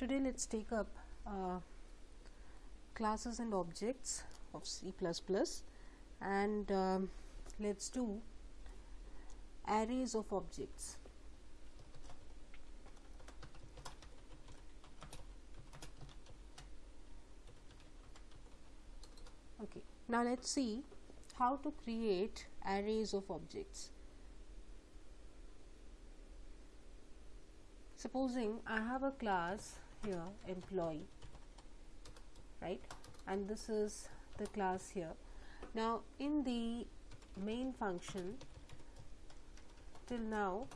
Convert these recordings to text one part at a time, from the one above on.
today let's take up uh, classes and objects of C++ and um, let's do arrays of objects. Okay now let's see how to create arrays of objects. Supposing I have a class here employee. Right? And this is the class here. Now in the main function till now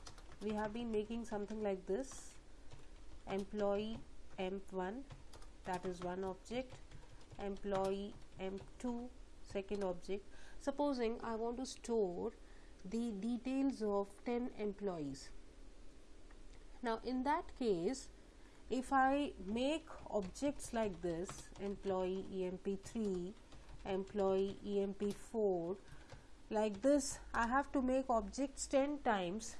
we have been making something like this. Employee emp1 that is one object. Employee m2 second object. Supposing I want to store the details of 10 employees. Now in that case if I make objects like this employee emp3 employee emp4 like this I have to make objects 10 times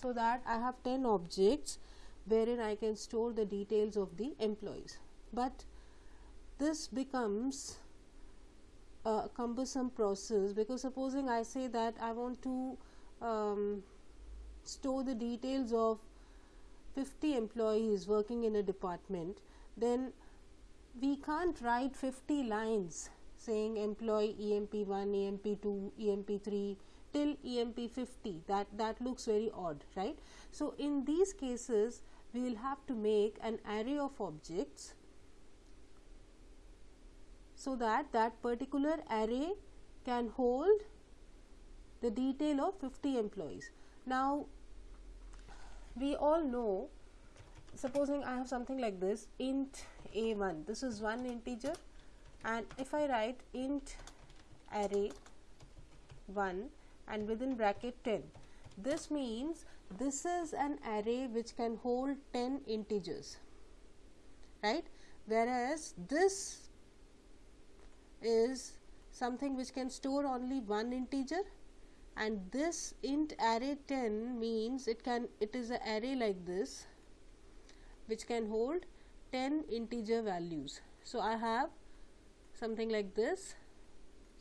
so that I have 10 objects wherein I can store the details of the employees. But this becomes a cumbersome process because supposing I say that I want to um, store the details of 50 employees working in a department then we can't write 50 lines saying employee emp1 emp2 emp3 till emp50 that that looks very odd right? So in these cases we will have to make an array of objects so that that particular array can hold the detail of 50 employees. Now we all know supposing I have something like this int a1 this is one integer. And if I write int array 1 and within bracket 10 this means this is an array which can hold 10 integers right? Whereas this is something which can store only one integer and this int array 10 means it can it is an array like this which can hold 10 integer values. So i have something like this.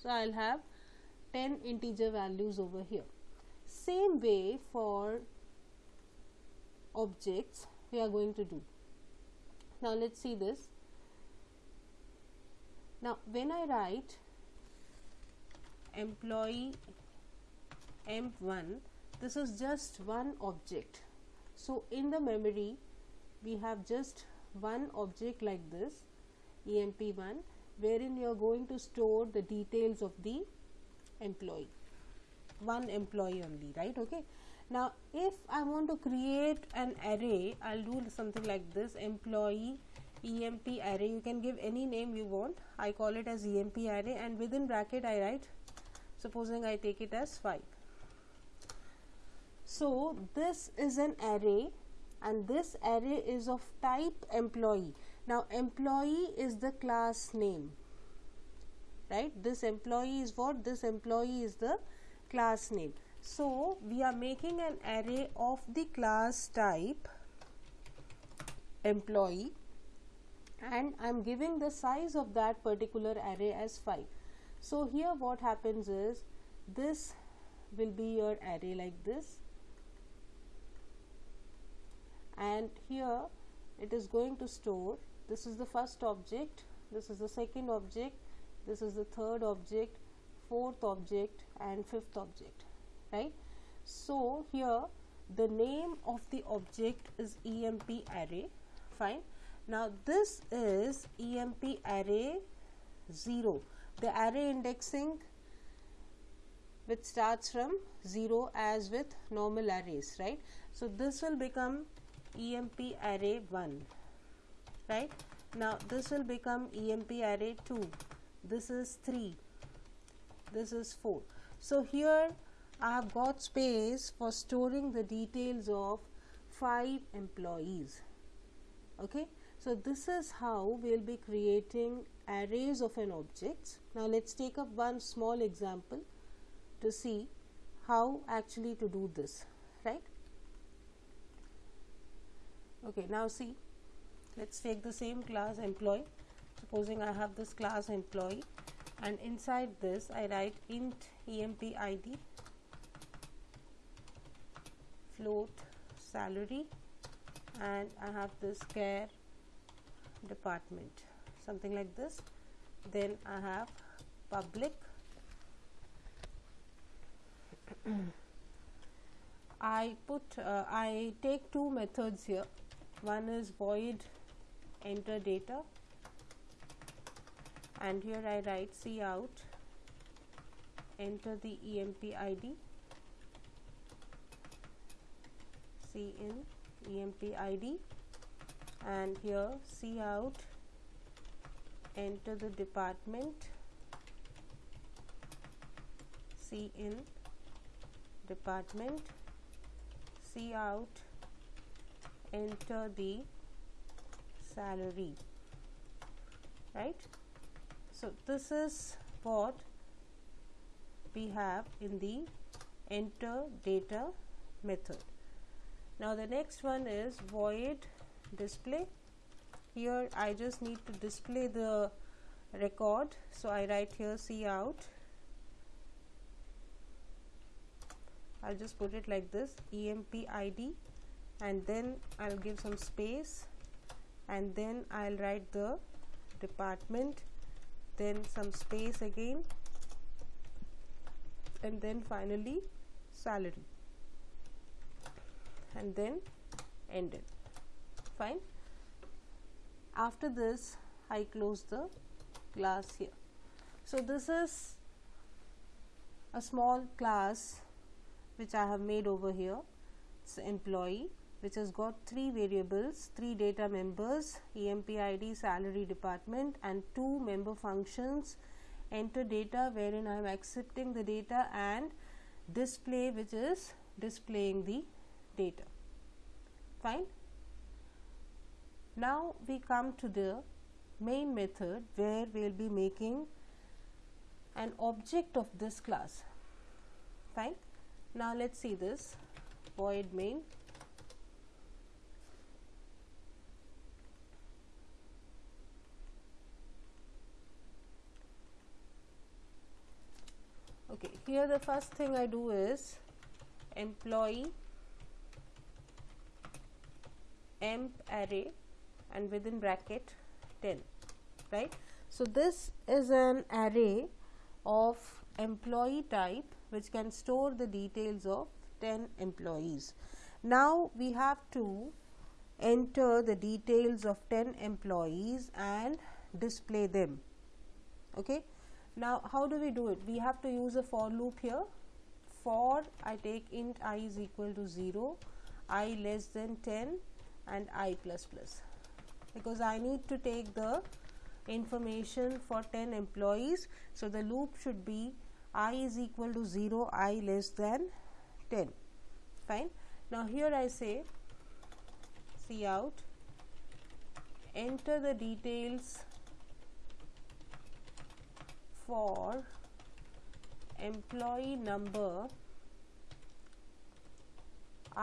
So i'll have 10 integer values over here. Same way for objects we are going to do. Now let's see this. Now when i write employee emp1 this is just one object. So in the memory we have just one object like this emp1 wherein you are going to store the details of the employee. One employee only right? Okay. Now if I want to create an array I'll do something like this employee emp array. You can give any name you want. I call it as emp array and within bracket I write supposing I take it as 5 so this is an array and this array is of type employee. Now employee is the class name right? This employee is what? This employee is the class name. So we are making an array of the class type employee and I'm giving the size of that particular array as 5 so here what happens is this will be your array like this and here it is going to store. This is the first object. This is the second object. This is the third object fourth object and fifth object right? So here the name of the object is emp array. Fine. Now this is emp array 0 the array indexing which starts from 0 as with normal arrays right? So this will become emp array 1 right? Now this will become emp array 2 this is 3 this is 4 so here I have got space for storing the details of 5 employees. Okay? So this is how we will be creating arrays of an object. Now let's take up one small example to see how actually to do this right okay now see. Let's take the same class employee. Supposing I have this class employee and inside this I write int emp id float salary and I have this char department. Something like this. Then I have public I put uh, I take two methods here one is void enter data. And here I write C out. Enter the EMP ID C in EMP ID and here C out. Enter the department. C in department. C out enter the salary right? So this is what we have in the enter data method. Now the next one is void display. Here I just need to display the record. So I write here C out. I'll just put it like this EMP ID and then I'll give some space and then I'll write the department then some space again and then finally salary and then end it fine? After this I close the class here. So this is a small class which I have made over here. It's employee which has got three variables, three data members, EMP ID, salary department and two member functions, enter data wherein I am accepting the data and display which is displaying the data. Fine. Now we come to the main method where we will be making an object of this class. Fine. Now let us see this void main okay here the first thing I do is employee emp array and within bracket 10 right? So this is an array of employee type which can store the details of 10 employees. Now we have to enter the details of 10 employees and display them okay now, how do we do it? We have to use a for loop here. For I take int i is equal to 0, i less than 10 and i plus plus because I need to take the information for 10 employees. So, the loop should be i is equal to 0, i less than 10 fine. Now, here I say C out enter the details for employee number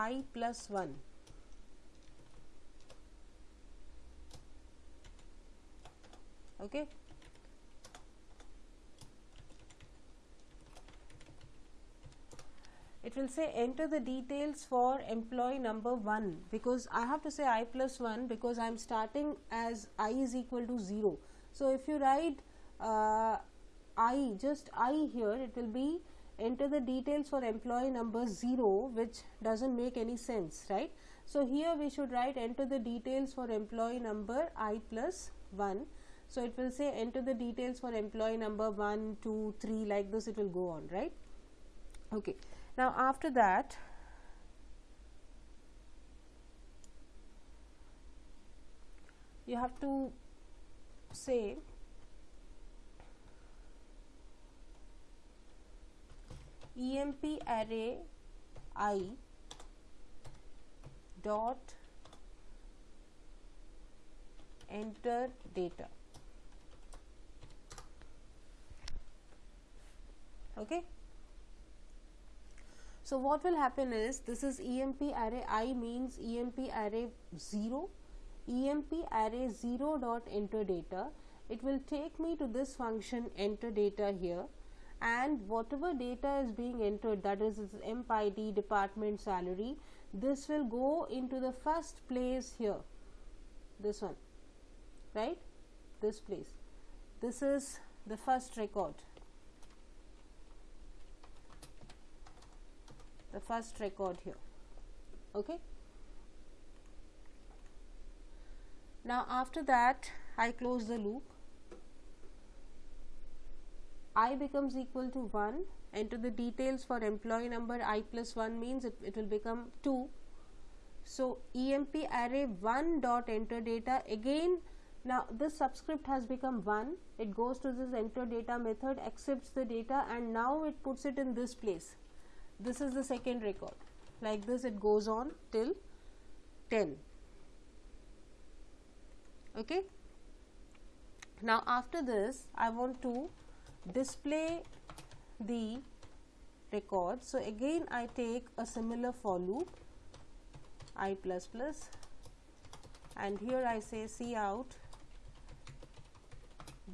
i plus 1 okay it will say enter the details for employee number 1 because I have to say i plus 1 because I am starting as i is equal to 0. So, if you write uh, i just i here it will be enter the details for employee number 0 which doesn't make any sense right. So, here we should write enter the details for employee number i plus 1. So, it will say enter the details for employee number 1, 2, 3 like this it will go on right. Okay. Now, after that you have to say emp array i dot enter data. Okay? So what will happen is this is emp array i means emp array 0 emp array 0 dot enter data. It will take me to this function enter data here and whatever data is being entered that is emp id department salary this will go into the first place here. This one right? This place. This is the first record. The first record here. Okay? Now after that I close the loop i becomes equal to 1 enter the details for employee number i plus 1 means it, it will become 2 so emp array 1 dot enter data again now this subscript has become 1 it goes to this enter data method accepts the data and now it puts it in this place. This is the second record. Like this it goes on till 10 okay? Now after this i want to display the record. So again i take a similar for loop i plus plus and here i say cout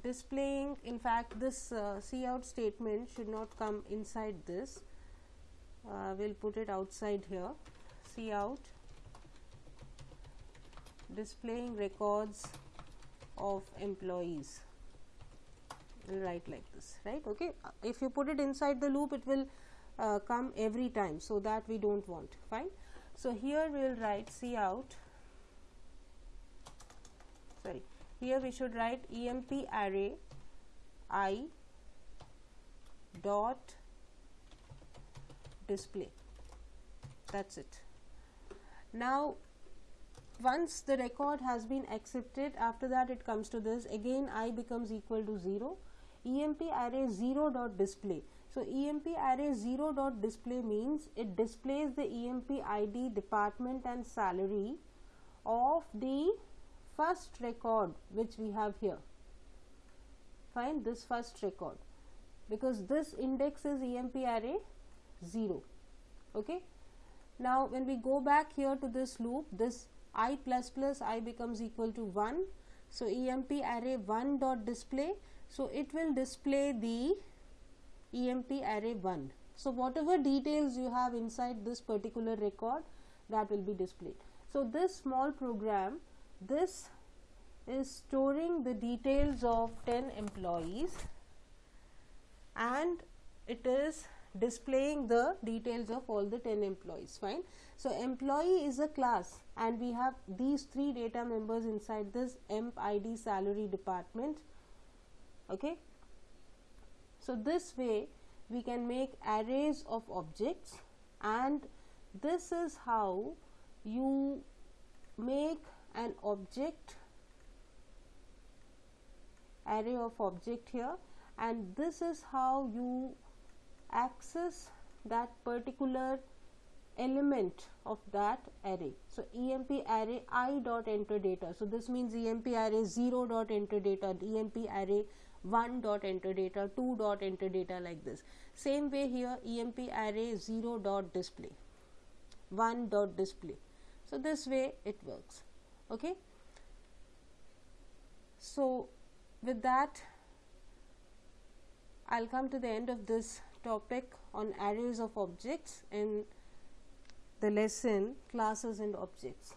displaying in fact this uh, out statement should not come inside this. Uh, we'll put it outside here. Cout displaying records of employees write like this right? Okay if you put it inside the loop it will uh, come every time. So that we don't want. Fine. So here we will write c out. Sorry. Here we should write emp array i dot display. That's it. Now once the record has been accepted after that it comes to this. Again i becomes equal to 0 emp array 0 dot display. So emp array 0 dot display means it displays the emp id department and salary of the first record which we have here. Find this first record. Because this index is emp array 0 okay? Now when we go back here to this loop this i plus plus i becomes equal to 1 so emp array 1 dot display so it will display the emp array 1 so whatever details you have inside this particular record that will be displayed. So this small program this is storing the details of 10 employees and it is displaying the details of all the 10 employees. Fine. So employee is a class and we have these three data members inside this emp id salary department okay so this way we can make arrays of objects and this is how you make an object array of object here and this is how you access that particular element of that array. So, emp array i dot enter data. So, this means emp array 0 dot enter data, emp array 1 dot enter data, 2 dot enter data like this. Same way here emp array 0 dot display, 1 dot display. So, this way it works. Okay. So, with that I'll come to the end of this topic on arrays of objects in the lesson classes and objects.